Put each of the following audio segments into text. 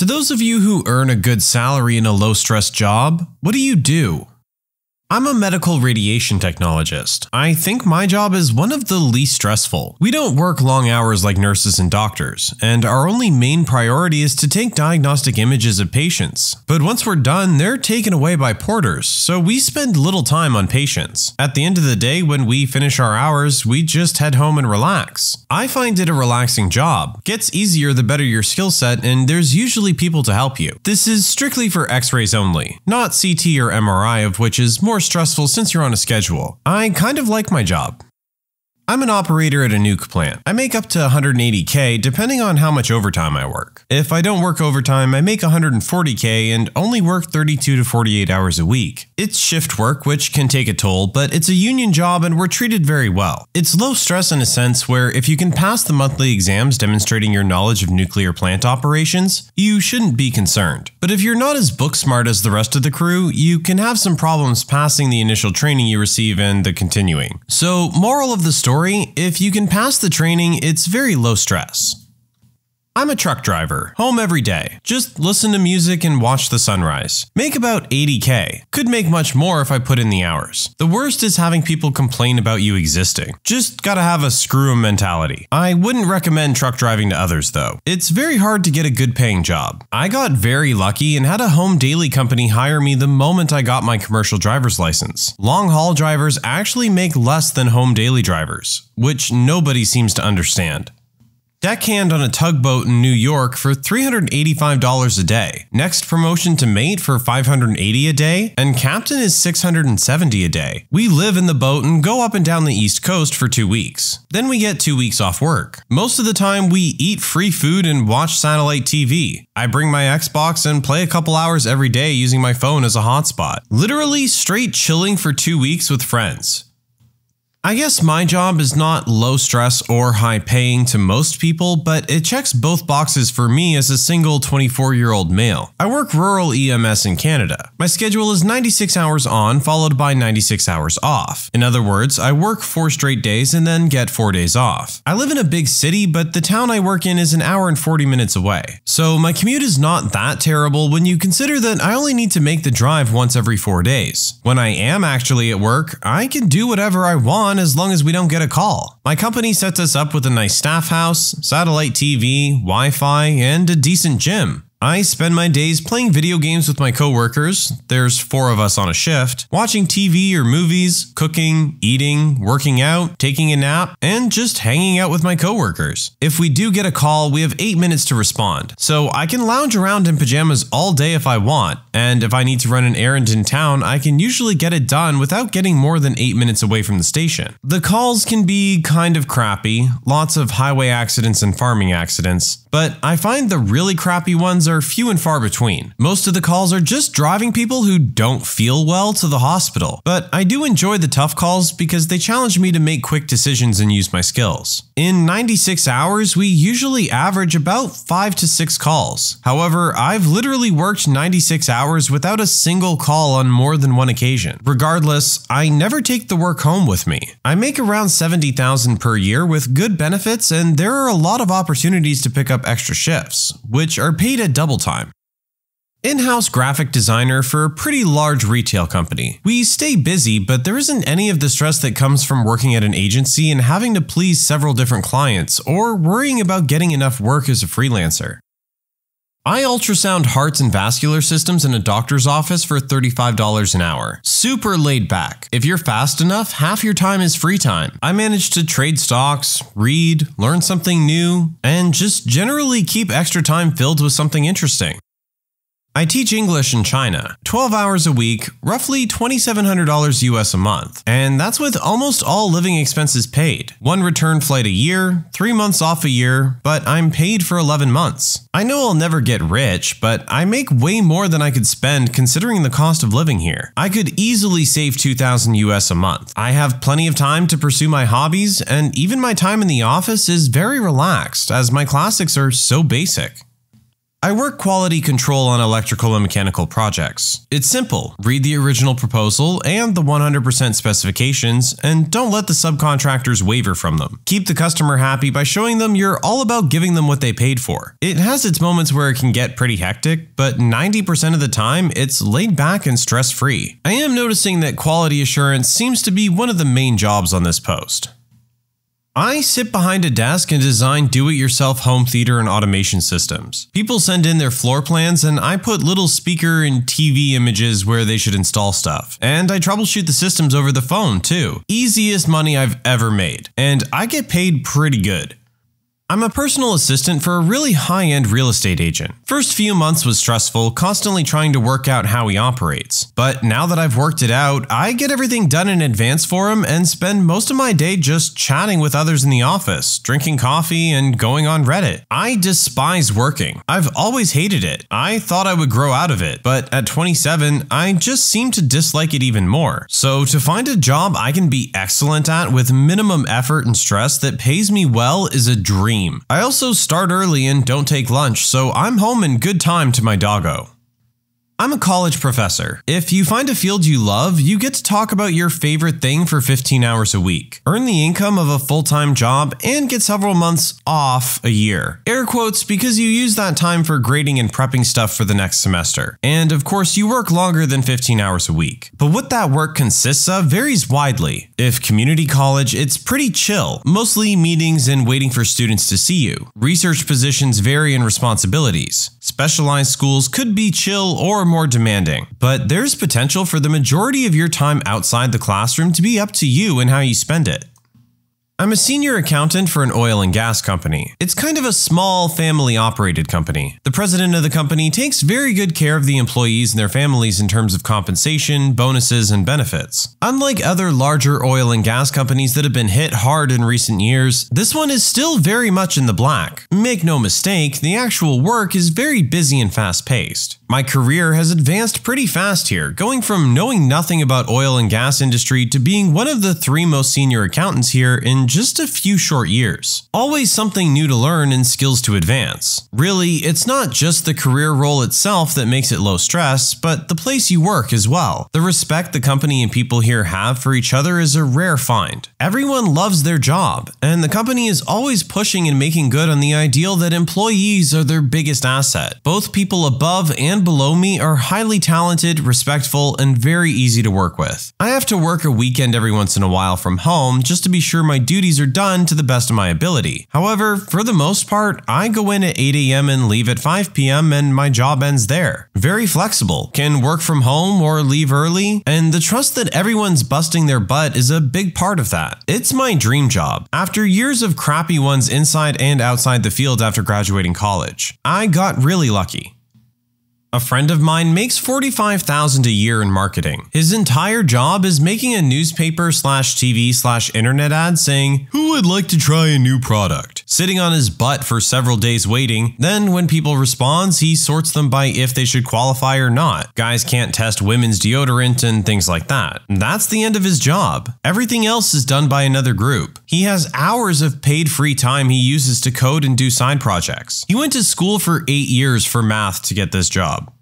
To those of you who earn a good salary in a low stress job, what do you do? I'm a medical radiation technologist. I think my job is one of the least stressful. We don't work long hours like nurses and doctors, and our only main priority is to take diagnostic images of patients. But once we're done, they're taken away by porters, so we spend little time on patients. At the end of the day, when we finish our hours, we just head home and relax. I find it a relaxing job. Gets easier the better your skill set, and there's usually people to help you. This is strictly for x-rays only, not CT or MRI of which is more more stressful since you're on a schedule. I kind of like my job. I'm an operator at a nuke plant. I make up to 180k depending on how much overtime I work. If I don't work overtime, I make 140k and only work 32 to 48 hours a week. It's shift work, which can take a toll, but it's a union job and we're treated very well. It's low stress in a sense where if you can pass the monthly exams demonstrating your knowledge of nuclear plant operations, you shouldn't be concerned. But if you're not as book smart as the rest of the crew, you can have some problems passing the initial training you receive and the continuing. So, moral of the story story, if you can pass the training, it's very low stress. I'm a truck driver, home every day. Just listen to music and watch the sunrise. Make about 80k. Could make much more if I put in the hours. The worst is having people complain about you existing. Just gotta have a screw 'em mentality. I wouldn't recommend truck driving to others though. It's very hard to get a good paying job. I got very lucky and had a home daily company hire me the moment I got my commercial driver's license. Long haul drivers actually make less than home daily drivers, which nobody seems to understand. Deckhand on a tugboat in New York for $385 a day. Next promotion to mate for $580 a day, and captain is $670 a day. We live in the boat and go up and down the East Coast for two weeks. Then we get two weeks off work. Most of the time, we eat free food and watch satellite TV. I bring my Xbox and play a couple hours every day using my phone as a hotspot. Literally straight chilling for two weeks with friends. I guess my job is not low stress or high paying to most people, but it checks both boxes for me as a single 24 year old male. I work rural EMS in Canada. My schedule is 96 hours on, followed by 96 hours off. In other words, I work four straight days and then get four days off. I live in a big city, but the town I work in is an hour and 40 minutes away. So my commute is not that terrible when you consider that I only need to make the drive once every four days. When I am actually at work, I can do whatever I want on as long as we don't get a call. My company sets us up with a nice staff house, satellite TV, Wi Fi, and a decent gym. I spend my days playing video games with my coworkers, there's four of us on a shift, watching TV or movies, cooking, eating, working out, taking a nap, and just hanging out with my coworkers. If we do get a call, we have 8 minutes to respond, so I can lounge around in pajamas all day if I want, and if I need to run an errand in town, I can usually get it done without getting more than 8 minutes away from the station. The calls can be kind of crappy, lots of highway accidents and farming accidents, but I find the really crappy ones are few and far between. Most of the calls are just driving people who don't feel well to the hospital, but I do enjoy the tough calls because they challenge me to make quick decisions and use my skills. In 96 hours, we usually average about 5 to 6 calls. However, I've literally worked 96 hours without a single call on more than one occasion. Regardless, I never take the work home with me. I make around 70,000 per year with good benefits and there are a lot of opportunities to pick up extra shifts, which are paid at double time. In-house graphic designer for a pretty large retail company. We stay busy, but there isn't any of the stress that comes from working at an agency and having to please several different clients or worrying about getting enough work as a freelancer. I ultrasound hearts and vascular systems in a doctor's office for $35 an hour. Super laid back. If you're fast enough, half your time is free time. I manage to trade stocks, read, learn something new, and just generally keep extra time filled with something interesting. I teach English in China, 12 hours a week, roughly $2,700 US a month, and that's with almost all living expenses paid. One return flight a year, three months off a year, but I'm paid for 11 months. I know I'll never get rich, but I make way more than I could spend considering the cost of living here. I could easily save 2000 US a month. I have plenty of time to pursue my hobbies, and even my time in the office is very relaxed as my classics are so basic. I work quality control on electrical and mechanical projects. It's simple read the original proposal and the 100% specifications, and don't let the subcontractors waver from them. Keep the customer happy by showing them you're all about giving them what they paid for. It has its moments where it can get pretty hectic, but 90% of the time, it's laid back and stress free. I am noticing that quality assurance seems to be one of the main jobs on this post. I sit behind a desk and design do it yourself home theater and automation systems. People send in their floor plans, and I put little speaker and TV images where they should install stuff. And I troubleshoot the systems over the phone, too. Easiest money I've ever made. And I get paid pretty good. I'm a personal assistant for a really high end real estate agent. First few months was stressful, constantly trying to work out how he operates. But now that I've worked it out, I get everything done in advance for him and spend most of my day just chatting with others in the office, drinking coffee, and going on Reddit. I despise working. I've always hated it. I thought I would grow out of it, but at 27, I just seem to dislike it even more. So to find a job I can be excellent at with minimum effort and stress that pays me well is a dream I also start early and don't take lunch, so I'm home in good time to my doggo. I'm a college professor. If you find a field you love, you get to talk about your favorite thing for 15 hours a week, earn the income of a full time job, and get several months off a year. Air quotes because you use that time for grading and prepping stuff for the next semester. And of course, you work longer than 15 hours a week. But what that work consists of varies widely. If community college, it's pretty chill, mostly meetings and waiting for students to see you. Research positions vary in responsibilities. Specialized schools could be chill or more demanding, but there's potential for the majority of your time outside the classroom to be up to you and how you spend it. I'm a senior accountant for an oil and gas company. It's kind of a small family operated company. The president of the company takes very good care of the employees and their families in terms of compensation, bonuses, and benefits. Unlike other larger oil and gas companies that have been hit hard in recent years, this one is still very much in the black. Make no mistake, the actual work is very busy and fast paced. My career has advanced pretty fast here, going from knowing nothing about oil and gas industry to being one of the three most senior accountants here in just a few short years. Always something new to learn and skills to advance. Really, it's not just the career role itself that makes it low stress, but the place you work as well. The respect the company and people here have for each other is a rare find. Everyone loves their job, and the company is always pushing and making good on the ideal that employees are their biggest asset. Both people above and and below me are highly talented, respectful, and very easy to work with. I have to work a weekend every once in a while from home just to be sure my duties are done to the best of my ability. However, for the most part, I go in at 8 a.m. and leave at 5 p.m. and my job ends there. Very flexible, can work from home or leave early, and the trust that everyone's busting their butt is a big part of that. It's my dream job. After years of crappy ones inside and outside the field after graduating college, I got really lucky. A friend of mine makes 45,000 a year in marketing. His entire job is making a newspaper slash TV slash internet ad saying, who would like to try a new product? Sitting on his butt for several days waiting, then when people responds, he sorts them by if they should qualify or not. Guys can't test women's deodorant and things like that. That's the end of his job. Everything else is done by another group. He has hours of paid free time he uses to code and do side projects. He went to school for 8 years for math to get this job.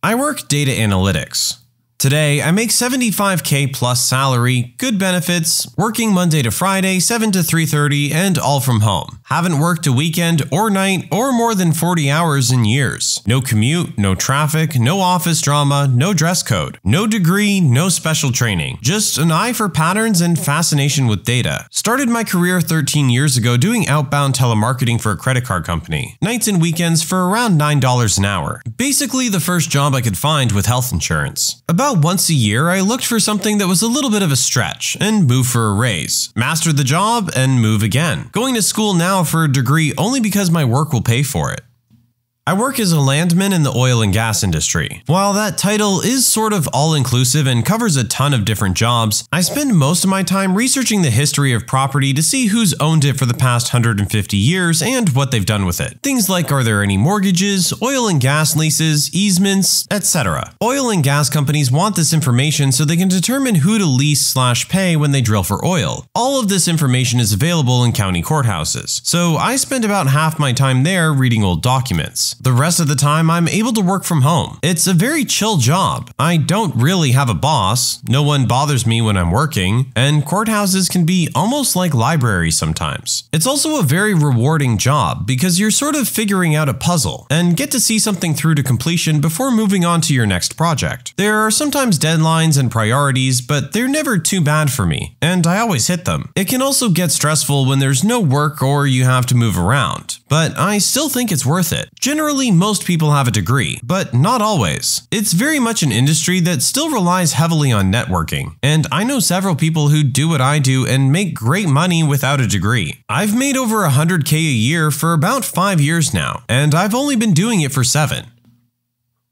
I work data analytics. Today, I make 75k plus salary, good benefits, working Monday to Friday, 7 to 3:30 and all from home. Haven't worked a weekend or night or more than 40 hours in years. No commute, no traffic, no office drama, no dress code, no degree, no special training. Just an eye for patterns and fascination with data. Started my career 13 years ago doing outbound telemarketing for a credit card company. Nights and weekends for around $9 an hour. Basically the first job I could find with health insurance. About about once a year, I looked for something that was a little bit of a stretch and move for a raise, master the job, and move again. Going to school now for a degree only because my work will pay for it. I work as a landman in the oil and gas industry. While that title is sort of all inclusive and covers a ton of different jobs, I spend most of my time researching the history of property to see who's owned it for the past 150 years and what they've done with it. Things like are there any mortgages, oil and gas leases, easements, etc. Oil and gas companies want this information so they can determine who to lease slash pay when they drill for oil. All of this information is available in county courthouses, so I spend about half my time there reading old documents. The rest of the time, I'm able to work from home. It's a very chill job. I don't really have a boss, no one bothers me when I'm working, and courthouses can be almost like libraries sometimes. It's also a very rewarding job because you're sort of figuring out a puzzle and get to see something through to completion before moving on to your next project. There are sometimes deadlines and priorities, but they're never too bad for me, and I always hit them. It can also get stressful when there's no work or you have to move around, but I still think it's worth it. Generally, most people have a degree, but not always. It's very much an industry that still relies heavily on networking, and I know several people who do what I do and make great money without a degree. I've made over 100k a year for about 5 years now, and I've only been doing it for 7.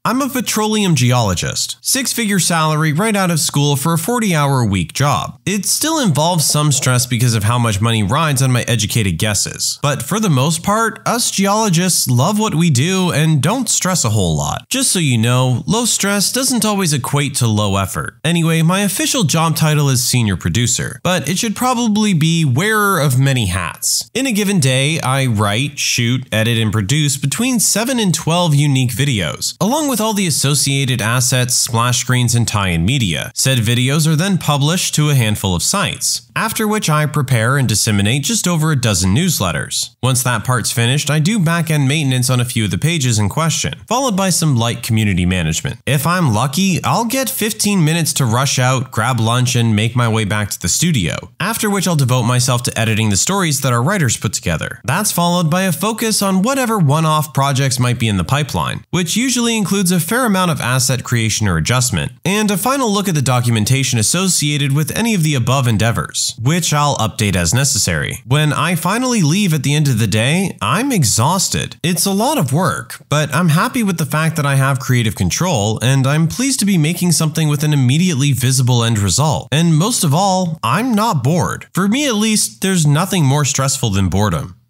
I'm a petroleum geologist, six figure salary right out of school for a 40 hour a week job. It still involves some stress because of how much money rides on my educated guesses, but for the most part, us geologists love what we do and don't stress a whole lot. Just so you know, low stress doesn't always equate to low effort. Anyway, my official job title is senior producer, but it should probably be wearer of many hats. In a given day, I write, shoot, edit, and produce between 7 and 12 unique videos, along with all the associated assets, splash screens, and tie-in media. Said videos are then published to a handful of sites, after which I prepare and disseminate just over a dozen newsletters. Once that part's finished, I do back-end maintenance on a few of the pages in question, followed by some light community management. If I'm lucky, I'll get 15 minutes to rush out, grab lunch, and make my way back to the studio, after which I'll devote myself to editing the stories that our writers put together. That's followed by a focus on whatever one-off projects might be in the pipeline, which usually includes includes a fair amount of asset creation or adjustment, and a final look at the documentation associated with any of the above endeavors, which I'll update as necessary. When I finally leave at the end of the day, I'm exhausted. It's a lot of work, but I'm happy with the fact that I have creative control, and I'm pleased to be making something with an immediately visible end result. And most of all, I'm not bored. For me at least, there's nothing more stressful than boredom.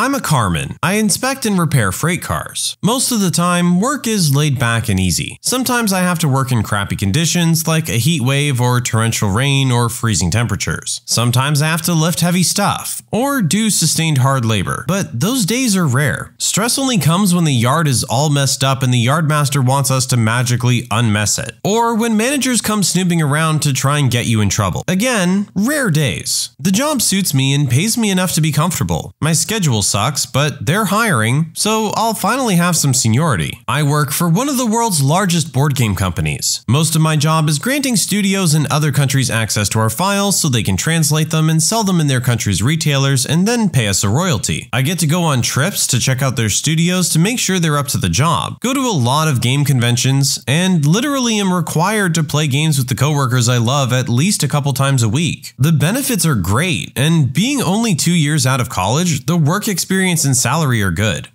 I'm a carman. I inspect and repair freight cars. Most of the time, work is laid back and easy. Sometimes I have to work in crappy conditions like a heat wave or torrential rain or freezing temperatures. Sometimes I have to lift heavy stuff or do sustained hard labor, but those days are rare. Stress only comes when the yard is all messed up and the yardmaster wants us to magically unmess it, or when managers come snooping around to try and get you in trouble. Again, rare days. The job suits me and pays me enough to be comfortable. My schedule sucks, but they're hiring, so I'll finally have some seniority. I work for one of the world's largest board game companies. Most of my job is granting studios in other countries access to our files so they can translate them and sell them in their country's retailers and then pay us a royalty. I get to go on trips to check out their studios to make sure they're up to the job, go to a lot of game conventions, and literally am required to play games with the coworkers I love at least a couple times a week. The benefits are great, and being only two years out of college, the work experience and salary are good.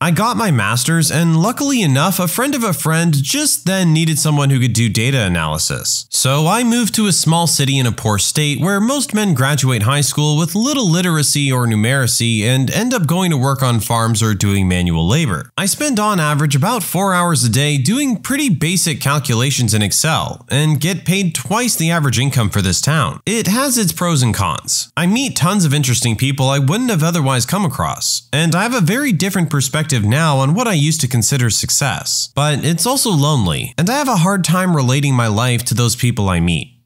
I got my master's, and luckily enough, a friend of a friend just then needed someone who could do data analysis. So I moved to a small city in a poor state where most men graduate high school with little literacy or numeracy and end up going to work on farms or doing manual labor. I spend on average about 4 hours a day doing pretty basic calculations in Excel and get paid twice the average income for this town. It has its pros and cons. I meet tons of interesting people I wouldn't have otherwise come across, and I have a very different perspective perspective now on what I used to consider success, but it's also lonely, and I have a hard time relating my life to those people I meet.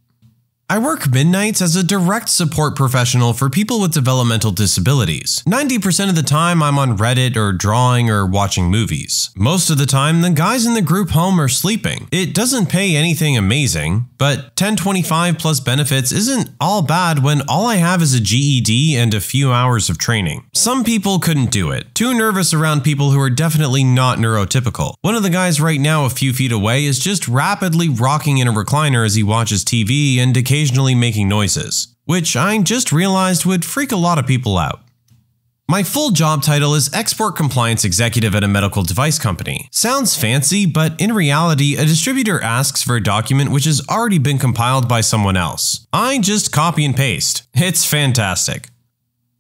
I work midnights as a direct support professional for people with developmental disabilities. 90% of the time I'm on Reddit or drawing or watching movies. Most of the time the guys in the group home are sleeping. It doesn't pay anything amazing, but 1025 plus benefits isn't all bad when all I have is a GED and a few hours of training. Some people couldn't do it, too nervous around people who are definitely not neurotypical. One of the guys right now a few feet away is just rapidly rocking in a recliner as he watches TV and occasionally occasionally making noises, which I just realized would freak a lot of people out. My full job title is Export Compliance Executive at a medical device company. Sounds fancy, but in reality, a distributor asks for a document which has already been compiled by someone else. I just copy and paste. It's fantastic.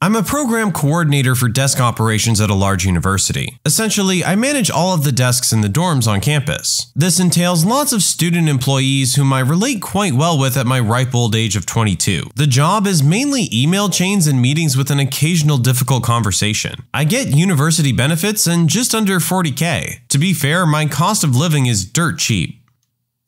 I'm a program coordinator for desk operations at a large university. Essentially, I manage all of the desks in the dorms on campus. This entails lots of student employees whom I relate quite well with at my ripe old age of 22. The job is mainly email chains and meetings with an occasional difficult conversation. I get university benefits and just under 40k. To be fair, my cost of living is dirt cheap.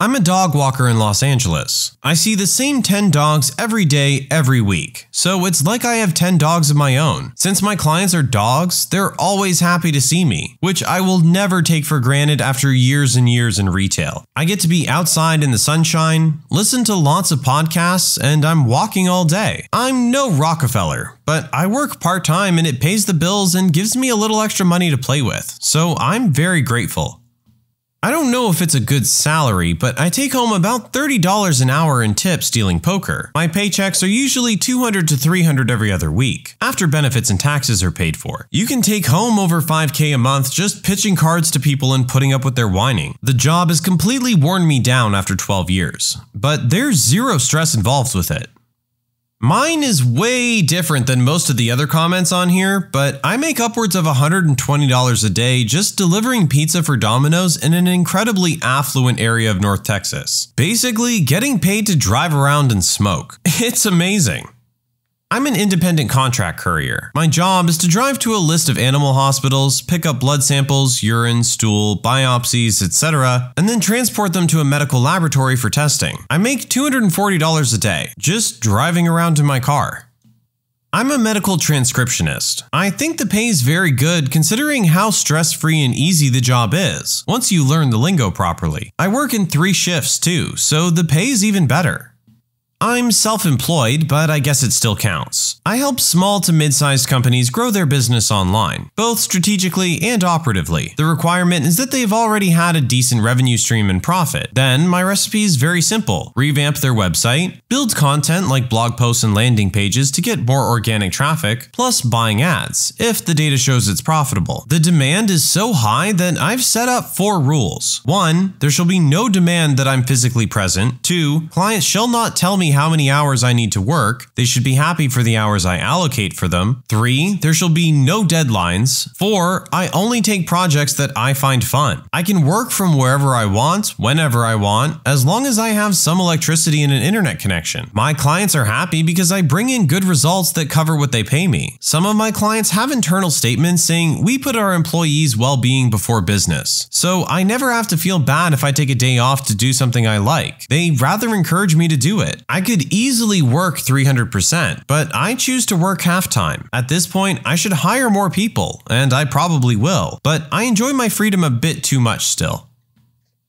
I'm a dog walker in Los Angeles. I see the same 10 dogs every day, every week. So it's like I have 10 dogs of my own. Since my clients are dogs, they're always happy to see me, which I will never take for granted after years and years in retail. I get to be outside in the sunshine, listen to lots of podcasts, and I'm walking all day. I'm no Rockefeller, but I work part time and it pays the bills and gives me a little extra money to play with. So I'm very grateful. I don't know if it's a good salary, but I take home about $30 an hour in tips dealing poker. My paychecks are usually 200 to 300 every other week, after benefits and taxes are paid for. You can take home over 5k a month just pitching cards to people and putting up with their whining. The job has completely worn me down after 12 years, but there's zero stress involved with it. Mine is way different than most of the other comments on here, but I make upwards of $120 a day just delivering pizza for Domino's in an incredibly affluent area of North Texas. Basically, getting paid to drive around and smoke. It's amazing. I'm an independent contract courier. My job is to drive to a list of animal hospitals, pick up blood samples, urine, stool, biopsies, etc., and then transport them to a medical laboratory for testing. I make $240 a day, just driving around in my car. I'm a medical transcriptionist. I think the pay is very good considering how stress free and easy the job is, once you learn the lingo properly. I work in three shifts too, so the pay is even better. I'm self employed, but I guess it still counts. I help small to mid sized companies grow their business online, both strategically and operatively. The requirement is that they've already had a decent revenue stream and profit. Then, my recipe is very simple revamp their website, build content like blog posts and landing pages to get more organic traffic, plus buying ads, if the data shows it's profitable. The demand is so high that I've set up four rules. 1. There shall be no demand that I'm physically present. 2. Clients shall not tell me how many hours I need to work. They should be happy for the hours I allocate for them. 3. There shall be no deadlines. 4. I only take projects that I find fun. I can work from wherever I want, whenever I want, as long as I have some electricity and an internet connection. My clients are happy because I bring in good results that cover what they pay me. Some of my clients have internal statements saying we put our employees' well-being before business. So I never have to feel bad if I take a day off to do something I like. They rather encourage me to do it. I could easily work 300%, but I choose to work half time. At this point, I should hire more people, and I probably will, but I enjoy my freedom a bit too much still.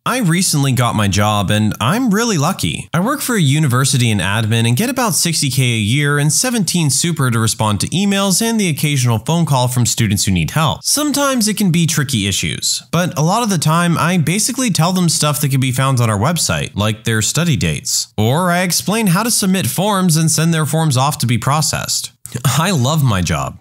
I recently got my job and I'm really lucky. I work for a university in admin and get about 60k a year and 17 super to respond to emails and the occasional phone call from students who need help. Sometimes it can be tricky issues, but a lot of the time I basically tell them stuff that can be found on our website, like their study dates. Or I explain how to submit forms and send their forms off to be processed. I love my job.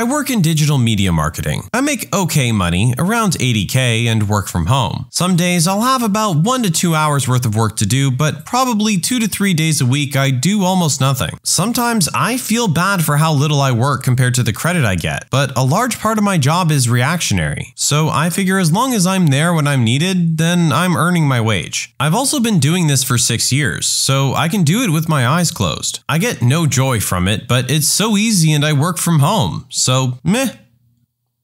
I work in digital media marketing. I make okay money, around 80k, and work from home. Some days I'll have about 1 to 2 hours worth of work to do, but probably 2 to 3 days a week I do almost nothing. Sometimes I feel bad for how little I work compared to the credit I get, but a large part of my job is reactionary. So I figure as long as I'm there when I'm needed, then I'm earning my wage. I've also been doing this for 6 years, so I can do it with my eyes closed. I get no joy from it, but it's so easy and I work from home so meh.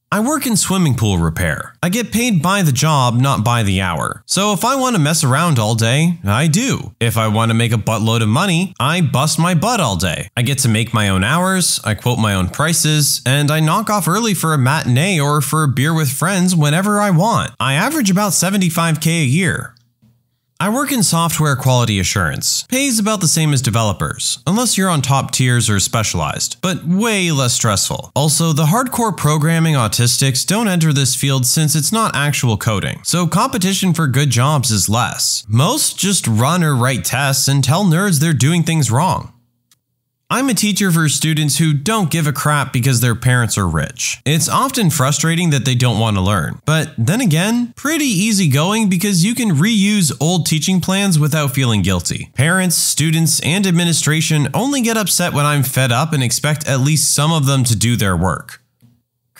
I work in swimming pool repair. I get paid by the job, not by the hour. So if I want to mess around all day, I do. If I want to make a buttload of money, I bust my butt all day. I get to make my own hours, I quote my own prices, and I knock off early for a matinee or for a beer with friends whenever I want. I average about 75k a year. I work in software quality assurance. Pays about the same as developers, unless you're on top tiers or specialized, but way less stressful. Also, the hardcore programming autistics don't enter this field since it's not actual coding, so competition for good jobs is less. Most just run or write tests and tell nerds they're doing things wrong. I'm a teacher for students who don't give a crap because their parents are rich. It's often frustrating that they don't want to learn, but then again, pretty easygoing because you can reuse old teaching plans without feeling guilty. Parents, students, and administration only get upset when I'm fed up and expect at least some of them to do their work.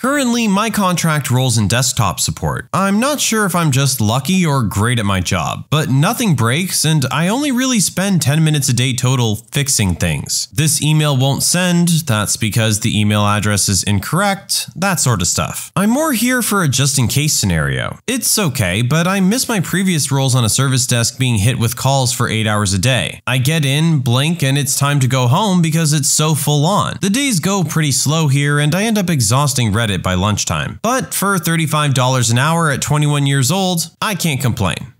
Currently, my contract rolls in desktop support. I'm not sure if I'm just lucky or great at my job, but nothing breaks and I only really spend 10 minutes a day total fixing things. This email won't send, that's because the email address is incorrect, that sort of stuff. I'm more here for a just in case scenario. It's okay, but I miss my previous roles on a service desk being hit with calls for 8 hours a day. I get in, blink, and it's time to go home because it's so full on. The days go pretty slow here and I end up exhausting Reddit Reddit by lunchtime. But for $35 an hour at 21 years old, I can't complain.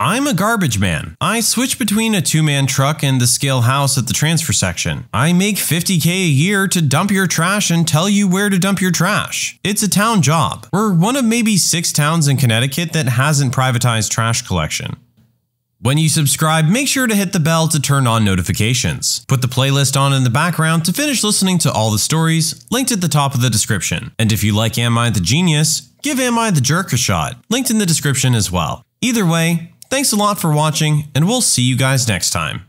I'm a garbage man. I switch between a two man truck and the scale house at the transfer section. I make 50k a year to dump your trash and tell you where to dump your trash. It's a town job. We're one of maybe six towns in Connecticut that hasn't privatized trash collection. When you subscribe, make sure to hit the bell to turn on notifications. Put the playlist on in the background to finish listening to all the stories, linked at the top of the description. And if you like Am I the Genius, give Am I the Jerk a shot, linked in the description as well. Either way, thanks a lot for watching, and we'll see you guys next time.